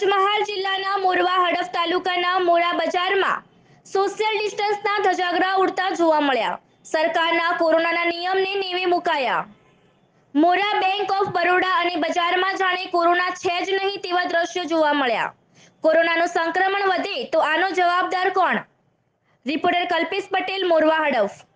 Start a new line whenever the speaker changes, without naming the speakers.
પંચમહાલ જિલ્લાના મોરવા હડફ તાલુકાના મોરા બજારમાં સોશિયલ ડિસ્ટન્સના ધજાગરા ઉડતા જોવા મળ્યા. સરકારના કોરોનાના નિયમને નેવે મુકાયા. મોરા બેંક ઓફ બરોડા અને બજારમાં જાણે કોરોના છે જ નહીં તેવા દ્રશ્યો જોવા મળ્યા. કોરોનાનું સંક્રમણ વધે તો આનો જવાબદાર કોણ? રિપોર્ટર કલ્પેશ પટેલ, મોરવા હડફ.